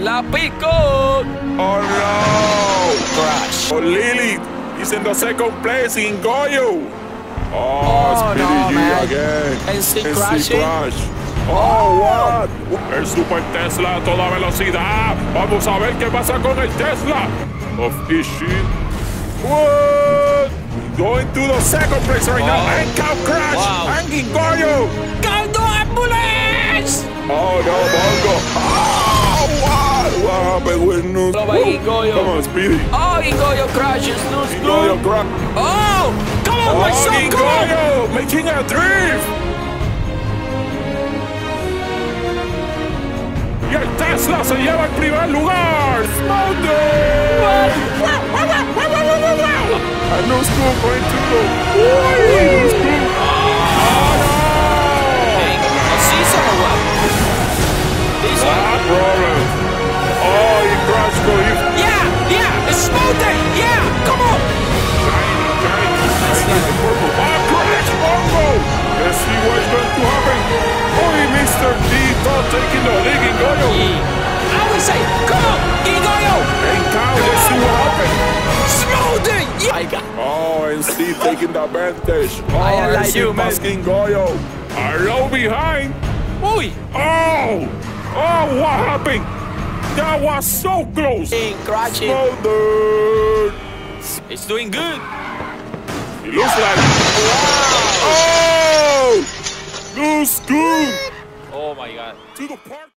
La pico. Oh no! Crash. Oh, Lily, he's in the second place in Goyo. Oh, Oh, Speedy no, G man. again. NC NC crashing. crash. Oh, what? El Super Tesla a toda velocidad. Vamos a ver qué pasa con el Tesla. Of Ishi. What? Going to the second place right now. Wow. And cow crash. Wow. And Goyo. What happened with News? Lo va ahí, Goyo. Come on, Speedy. Oh, Guingoyo crashes. Snooze, Goyo snooze. crash. Oh, come on, my Oh, son, come on. Goyo making a drift. Y el Tesla se lleva el primer lugar. Smolder. And no school going to go. Uy, D thought taking the lead in Goyo. I would say, come on, Guingoyo. And Cow, let's see what happened. Smoothing. Yeah. Oh, and Steve taking the advantage. Oh, I and like Steve you, man. masking Goyo. Are low behind. Uy. Oh! Oh, what happened? That was so close. Hey, crashing. Smolder. It's doing good. It looks like. Oh! Lose good My god. to the park.